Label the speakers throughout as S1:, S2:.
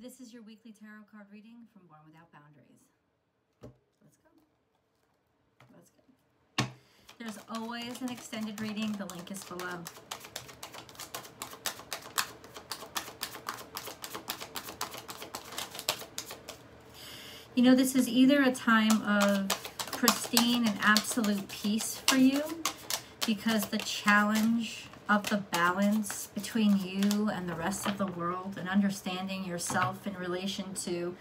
S1: This is your weekly tarot card reading from Born Without Boundaries. Let's go. Let's go. There's always an extended reading. The link is below. You know, this is either a time of pristine and absolute peace for you because the challenge of the balance between you and the rest of the world and understanding yourself in relation to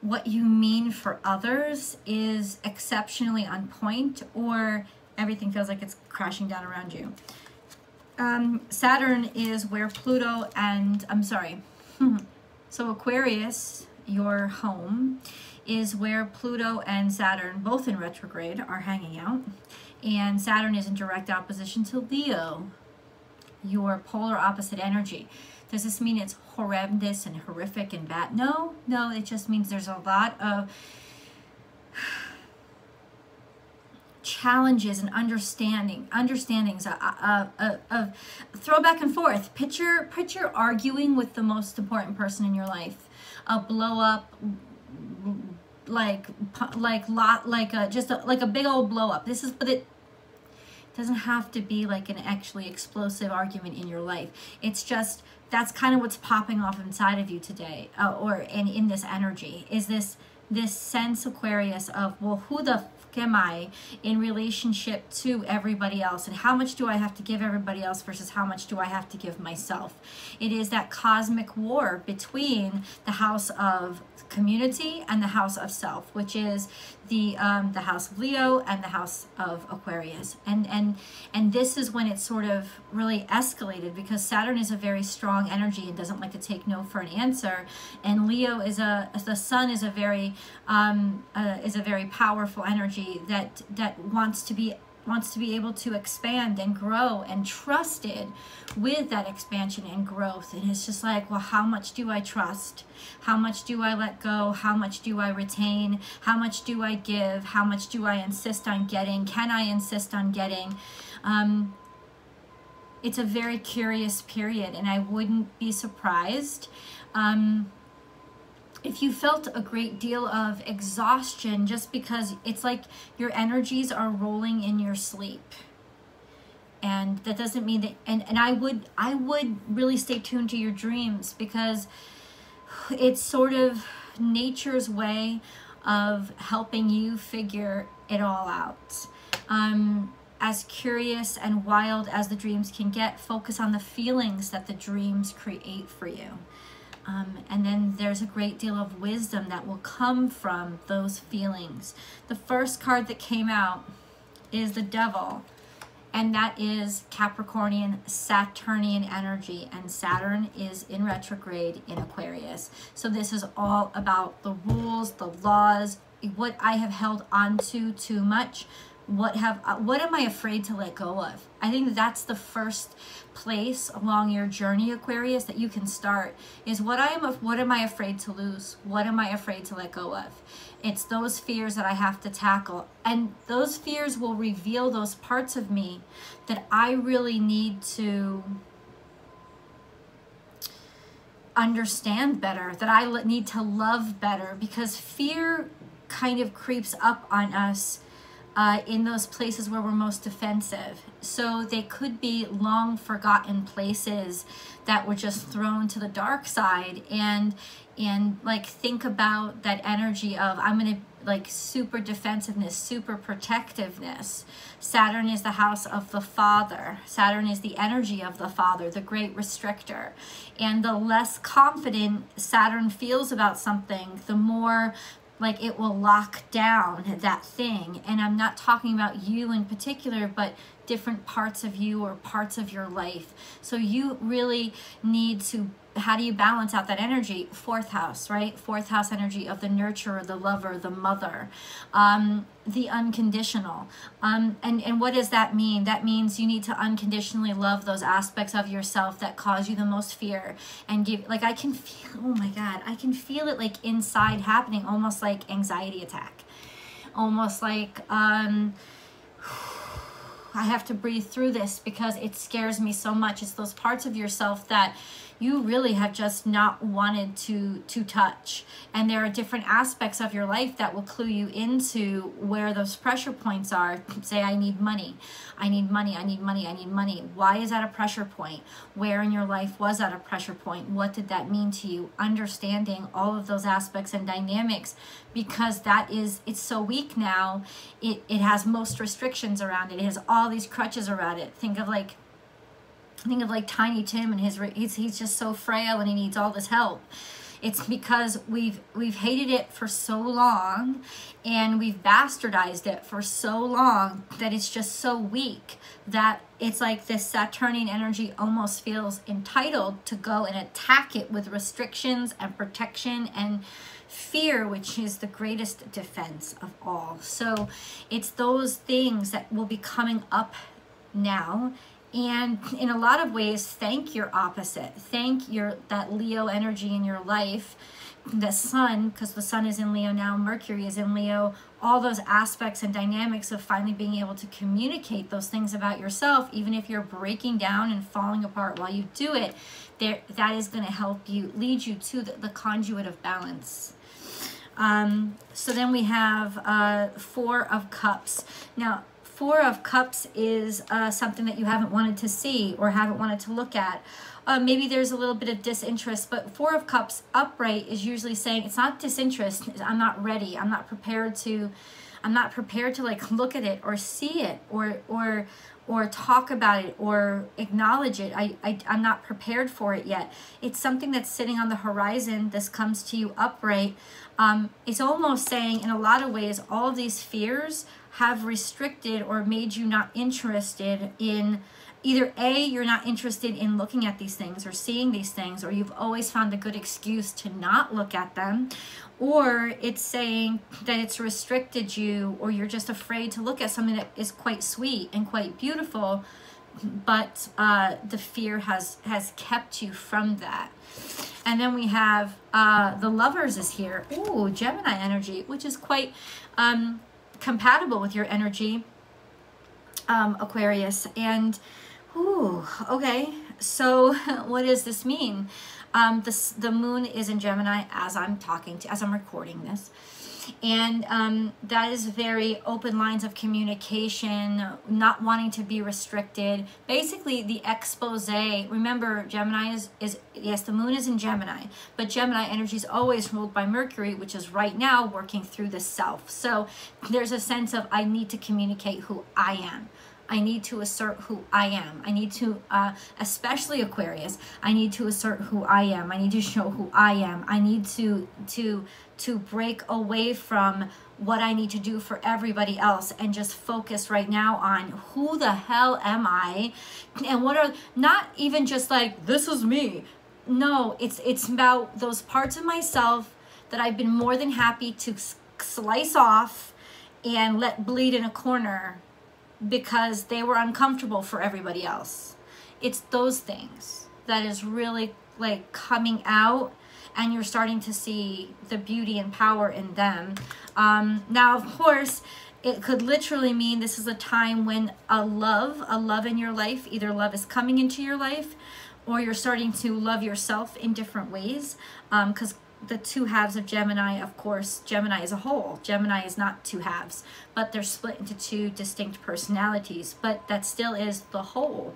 S1: what you mean for others is exceptionally on point or everything feels like it's crashing down around you. Um, Saturn is where Pluto and, I'm sorry, so Aquarius your home is where Pluto and Saturn, both in retrograde, are hanging out. And Saturn is in direct opposition to Leo, your polar opposite energy. Does this mean it's horrendous and horrific and bad? No, no, it just means there's a lot of challenges and understanding understandings of, of, of, of, throw back and forth picture picture arguing with the most important person in your life a blow up like like lot like a just a, like a big old blow up this is but it doesn't have to be like an actually explosive argument in your life it's just that's kind of what's popping off inside of you today uh, or and in this energy is this this sense aquarius of well who the am I in relationship to everybody else? And how much do I have to give everybody else versus how much do I have to give myself? It is that cosmic war between the house of community and the house of self, which is the um, the house of Leo and the house of Aquarius. And and and this is when it sort of really escalated because Saturn is a very strong energy and doesn't like to take no for an answer, and Leo is a the sun is a very um, uh, is a very powerful energy that that wants to be wants to be able to expand and grow and trusted with that expansion and growth. And it's just like, well, how much do I trust? How much do I let go? How much do I retain? How much do I give? How much do I insist on getting? Can I insist on getting? Um, it's a very curious period, and I wouldn't be surprised. Um, if you felt a great deal of exhaustion just because it's like your energies are rolling in your sleep. And that doesn't mean that and, and i would i would really stay tuned to your dreams because it's sort of nature's way of helping you figure it all out. Um, as curious and wild as the dreams can get. Focus on the feelings that the dreams create for you um, and then there's a great deal of wisdom that will come from those feelings. The first card that came out is the devil, and that is Capricornian Saturnian energy, and Saturn is in retrograde in Aquarius. So this is all about the rules, the laws, what I have held onto too much, what have uh, what am i afraid to let go of? I think that's the first place along your journey aquarius that you can start is what i am of what am i afraid to lose? What am i afraid to let go of? It's those fears that i have to tackle. And those fears will reveal those parts of me that i really need to understand better that i need to love better because fear kind of creeps up on us uh, in those places where we're most defensive. So they could be long forgotten places that were just thrown to the dark side and and like think about that energy of I'm going to like super defensiveness, super protectiveness. Saturn is the house of the father. Saturn is the energy of the father, the great restrictor. And the less confident Saturn feels about something, the more like it will lock down that thing. And I'm not talking about you in particular, but different parts of you or parts of your life. So you really need to how do you balance out that energy? Fourth house, right? Fourth house energy of the nurturer, the lover, the mother, um, the unconditional. Um, and, and what does that mean? That means you need to unconditionally love those aspects of yourself that cause you the most fear and give, like, I can feel, oh my God, I can feel it like inside happening, almost like anxiety attack, almost like, um, I have to breathe through this because it scares me so much. It's those parts of yourself that you really have just not wanted to to touch. And there are different aspects of your life that will clue you into where those pressure points are. Say i need money. I need money. I need money. I need money. Why is that a pressure point? Where in your life was that a pressure point? What did that mean to you? Understanding all of those aspects and dynamics because that is it's so weak now. It, it has most restrictions around it. It has all these crutches around it think of like think of like Tiny Tim and his he's he's just so frail and he needs all this help. It's because we've we've hated it for so long and we've bastardized it for so long that it's just so weak that it's like this Saturnian energy almost feels entitled to go and attack it with restrictions and protection and fear, which is the greatest defense of all. So it's those things that will be coming up now. And in a lot of ways thank your opposite. Thank your that leo energy in your life the sun because the sun is in leo now mercury is in leo all those aspects and dynamics of finally being able to communicate those things about yourself even if you're breaking down and falling apart while you do it there that is going to help you lead you to the, the conduit of balance um, so then we have uh, four of cups now Four of Cups is uh, something that you haven't wanted to see or haven't wanted to look at. Uh, maybe there's a little bit of disinterest, but Four of Cups upright is usually saying it's not disinterest. I'm not ready. I'm not prepared to. I'm not prepared to like look at it or see it or or or talk about it or acknowledge it. I, I, I'm not prepared for it yet. It's something that's sitting on the horizon. This comes to you upright. Um, it's almost saying, in a lot of ways, all these fears have restricted or made you not interested in either A, you're not interested in looking at these things or seeing these things, or you've always found a good excuse to not look at them, or it's saying that it's restricted you, or you're just afraid to look at something that is quite sweet and quite beautiful, but uh, the fear has has kept you from that. And then we have uh, the lovers is here. Ooh, Gemini energy, which is quite um, compatible with your energy, um, Aquarius. And, ooh, okay. So what does this mean? Um, the moon is in Gemini as I'm talking to, as I'm recording this and um, that is very open lines of communication not wanting to be restricted basically the expose remember gemini is, is yes the moon is in gemini but gemini energy is always ruled by mercury which is right now working through the self so there's a sense of i need to communicate who i am I need to assert who I am. I need to, uh, especially Aquarius, I need to assert who I am. I need to show who I am. I need to, to, to break away from what I need to do for everybody else and just focus right now on who the hell am I and what are not even just like this is me. No, it's it's about those parts of myself that I've been more than happy to slice off and let bleed in a corner because they were uncomfortable for everybody else. It's those things that is really like coming out and you're starting to see the beauty and power in them. Um, now, of course, it could literally mean this is a time when a love, a love in your life, either love is coming into your life or you're starting to love yourself in different ways. Because um, the two halves of Gemini, of course, Gemini is a whole. Gemini is not two halves, but they're split into two distinct personalities, but that still is the whole.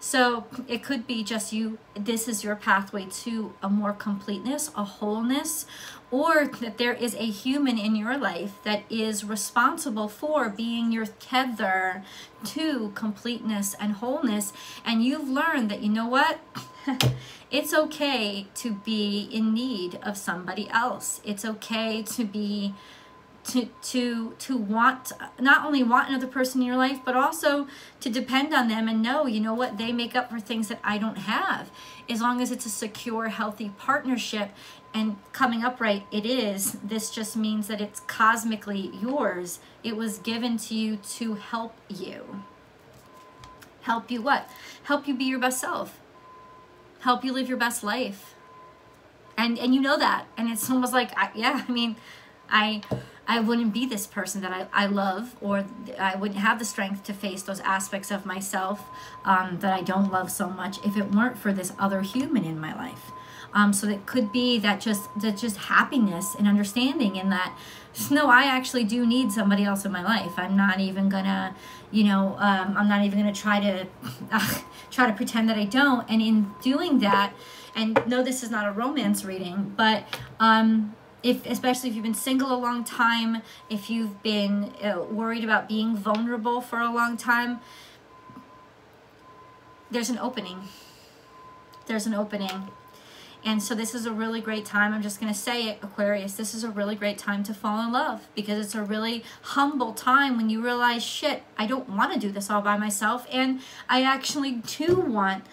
S1: So it could be just you, this is your pathway to a more completeness, a wholeness, or that there is a human in your life that is responsible for being your tether to completeness and wholeness. And you've learned that, you know what? it's okay to be in need of somebody else. It's okay to be to to to want not only want another person in your life but also to depend on them and know you know what they make up for things that I don't have. As long as it's a secure healthy partnership and coming up right it is. This just means that it's cosmically yours. It was given to you to help you. Help you what? Help you be your best self. Help you live your best life. And and you know that. And it's almost like I, yeah i mean i I wouldn't be this person that I, I love, or I wouldn't have the strength to face those aspects of myself um, that I don't love so much if it weren't for this other human in my life. Um, so it could be that just that just happiness and understanding in that no, I actually do need somebody else in my life. I'm not even gonna, you know, um, I'm not even gonna try to uh, try to pretend that I don't. And in doing that, and no, this is not a romance reading, but um, if especially if you've been single a long time, if you've been uh, worried about being vulnerable for a long time, there's an opening. There's an opening and so this is a really great time. I'm just going to say it, Aquarius. This is a really great time to fall in love because it's a really humble time when you realize, shit, I don't want to do this all by myself. And I actually do want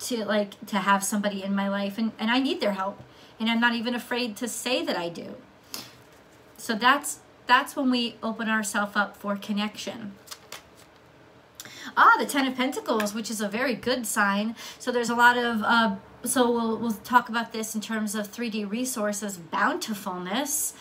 S1: to like to have somebody in my life and, and I need their help. And I'm not even afraid to say that I do. So that's that's when we open ourselves up for connection. Ah, the Ten of Pentacles, which is a very good sign. So there's a lot of uh, so we'll, we'll talk about this in terms of 3D resources bountifulness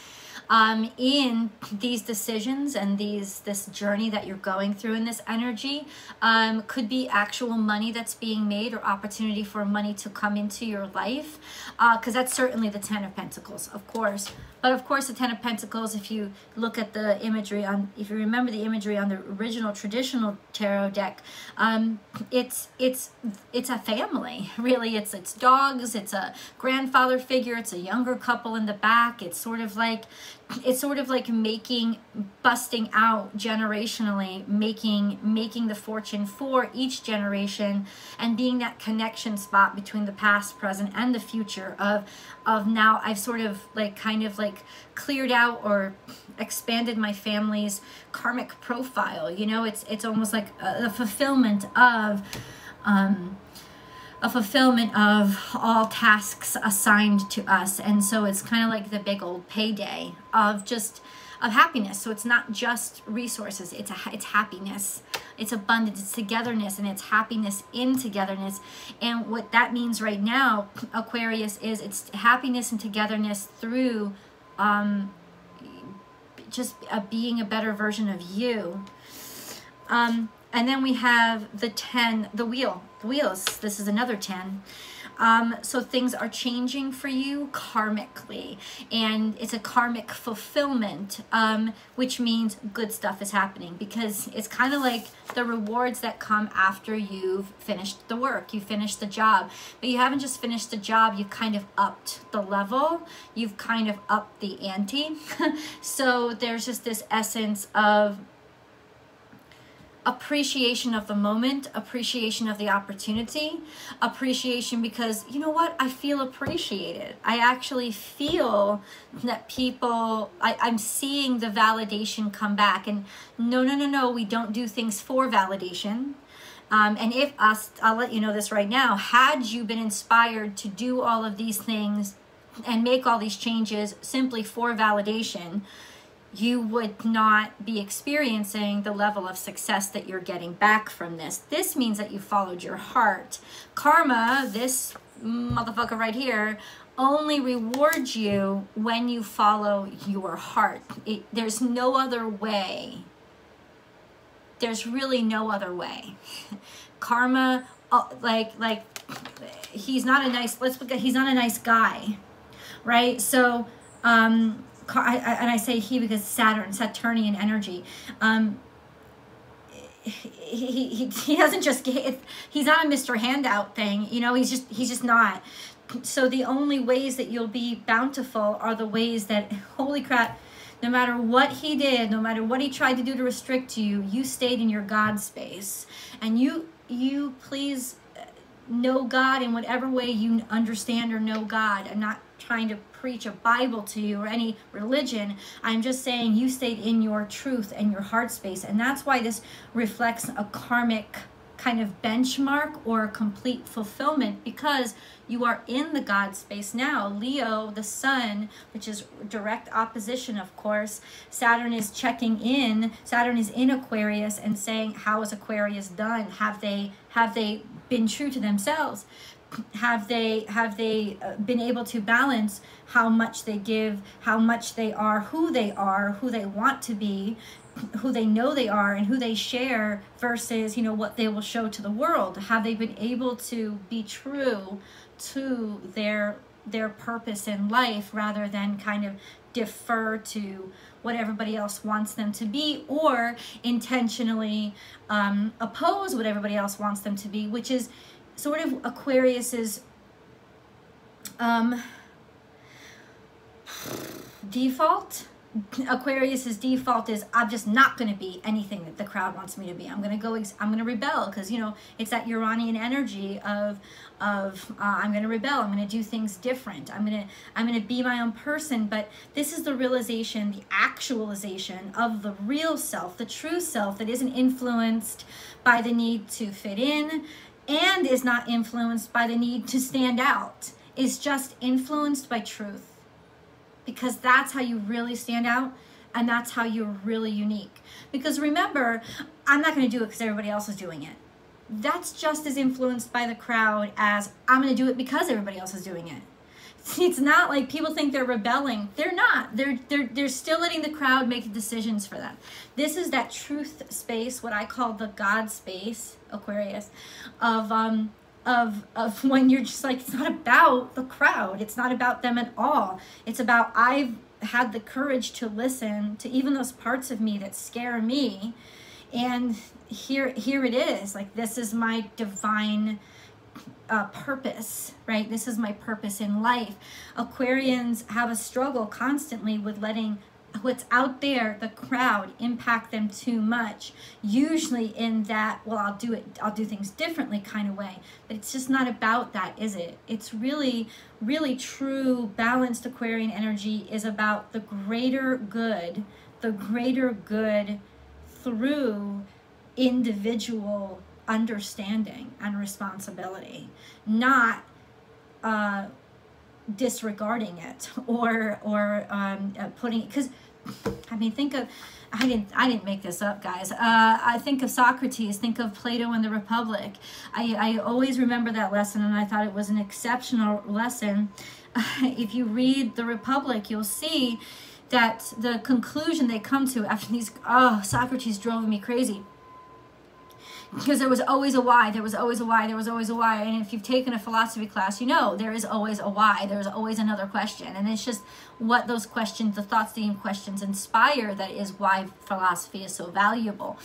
S1: um, in these decisions and these this journey that you're going through in this energy um, could be actual money that's being made or opportunity for money to come into your life. Because uh, that's certainly the ten of pentacles of course but of course, the Ten of Pentacles, if you look at the imagery on, if you remember the imagery on the original traditional tarot deck, um, it's it's it's a family. Really, it's it's dogs. It's a grandfather figure. It's a younger couple in the back. It's sort of like it's sort of like making busting out generationally making making the fortune for each generation and being that connection spot between the past present and the future of of now. I've sort of like kind of like cleared out or expanded my family's karmic profile you know? It's it's almost like a, a fulfillment of um a fulfillment of all tasks assigned to us. And so it's kind of like the big old payday of just of happiness. So it's not just resources, it's a, it's happiness. It's abundance, it's togetherness, and it's happiness in togetherness. And what that means right now, Aquarius, is it's happiness and togetherness through um, just a, being a better version of you. Um, and then we have the 10, the wheel, the wheels. This is another 10. Um, so things are changing for you karmically, and it's a karmic fulfillment, um, which means good stuff is happening because it's kind of like the rewards that come after you've finished the work, you finished the job, but you haven't just finished the job, you've kind of upped the level, you've kind of upped the ante. so there's just this essence of appreciation of the moment, appreciation of the opportunity, appreciation because you know what? I feel appreciated. I actually feel that people, I, I'm seeing the validation come back. And no, no, no, no, we don't do things for validation. Um, and if us, I'll let you know this right now, had you been inspired to do all of these things and make all these changes simply for validation, you would not be experiencing the level of success that you're getting back from this. This means that you followed your heart. Karma, this motherfucker right here, only rewards you when you follow your heart. It, there's no other way. There's really no other way. Karma, uh, like, like, he's not a nice, let's look at, he's not a nice guy, right? So, um, I, and I say he because Saturn, Saturnian energy. Um, he, he, he doesn't just get, he's not a Mr. Handout thing, you know, he's just, he's just not. So the only ways that you'll be bountiful are the ways that, holy crap, no matter what he did, no matter what he tried to do to restrict you, you stayed in your God space. And you, you please know God in whatever way you understand or know God. I'm not trying to preach a Bible to you or any religion. I'm just saying you stayed in your truth and your heart space. And that's why this reflects a karmic kind of benchmark or complete fulfillment because you are in the God space now. Leo, the sun, which is direct opposition, of course. Saturn is checking in. Saturn is in Aquarius and saying, how is Aquarius done? Have they have they been true to themselves? Have they have they uh, been able to balance how much they give how much they are who they are who they want to be who they know they are and who they share versus you know what they will show to the world? Have they been able to be true to their their purpose in life rather than kind of defer to what everybody else wants them to be or intentionally um, oppose what everybody else wants them to be which is sort of aquarius's um, default Aquarius's default is I'm just not going to be anything that the crowd wants me to be. I'm going to go. I'm going to rebel because you know it's that Uranian energy of of uh, I'm going to rebel. I'm going to do things different. I'm going to I'm going to be my own person. But this is the realization, the actualization of the real self, the true self that isn't influenced by the need to fit in, and is not influenced by the need to stand out. Is just influenced by truth because that's how you really stand out and that's how you're really unique. Because remember, I'm not going to do it because everybody else is doing it. That's just as influenced by the crowd as I'm going to do it because everybody else is doing it. It's not like people think they're rebelling. They're not. They're they're they're still letting the crowd make decisions for them. This is that truth space, what I call the God space, Aquarius, of um of of when you're just like it's not about the crowd it's not about them at all it's about i've had the courage to listen to even those parts of me that scare me and here here it is like this is my divine uh, purpose right this is my purpose in life aquarians have a struggle constantly with letting what's out there, the crowd, impact them too much. Usually in that, well, I'll do it, I'll do things differently kind of way. But it's just not about that, is it? It's really, really true balanced Aquarian energy is about the greater good, the greater good through individual understanding and responsibility, not uh, disregarding it or or um, uh, putting because I mean think of I didn't I didn't make this up guys. Uh, I think of Socrates think of Plato and the Republic. I, I always remember that lesson and I thought it was an exceptional lesson. If you read the Republic you'll see that the conclusion they come to after these oh Socrates drove me crazy because there was always a why there was always a why there was always a why. And if you've taken a philosophy class you know there is always a why there's always another question. And it's just what those questions the thoughts the questions inspire that is why philosophy is so valuable.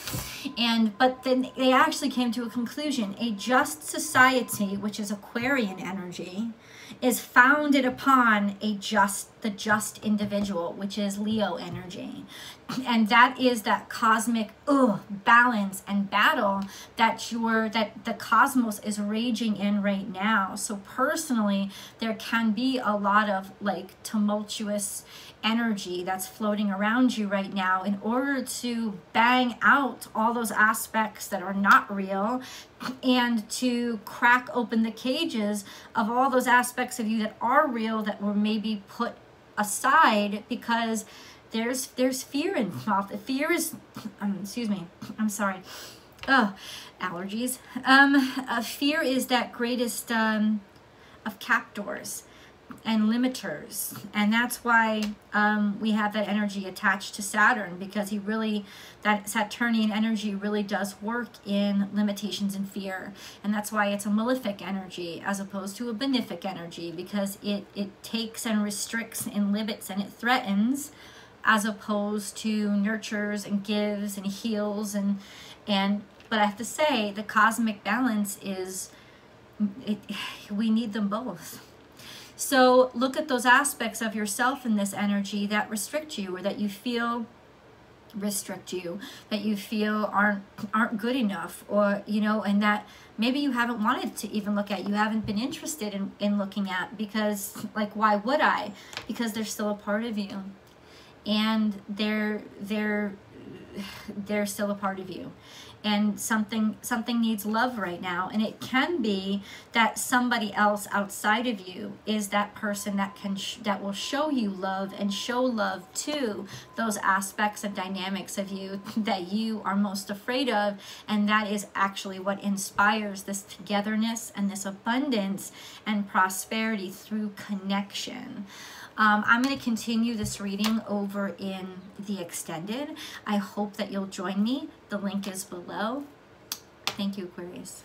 S1: And but then they actually came to a conclusion. A just society which is aquarian energy is founded upon a just the just individual which is leo energy. And that is that cosmic ugh, balance and battle that you're that the cosmos is raging in right now. So personally there can be a lot of like tumultuous energy that's floating around you right now in order to bang out all those aspects that are not real and to crack open the cages of all those aspects of you that are real that were maybe put aside because there's there's fear involved. Fear is, um, excuse me, I'm sorry. Oh, allergies. Um, uh, fear is that greatest um, of captors and limiters. And that's why um, we have that energy attached to Saturn because he really that Saturnian energy really does work in limitations and fear. And that's why it's a malefic energy as opposed to a benefic energy because it it takes and restricts and limits and it threatens as opposed to nurtures and gives and heals and and but I have to say the cosmic balance is it, we need them both so look at those aspects of yourself in this energy that restrict you or that you feel restrict you that you feel aren't aren't good enough or you know and that maybe you haven't wanted to even look at you haven't been interested in, in looking at because like why would i? Because they're still a part of you. And they're they're they're still a part of you and something something needs love right now. And it can be that somebody else outside of you is that person that can that will show you love and show love to those aspects and dynamics of you that you are most afraid of. And that is actually what inspires this togetherness and this abundance and prosperity through connection um, I'm going to continue this reading over in the extended. I hope that you'll join me. The link is below. Thank you, Aquarius.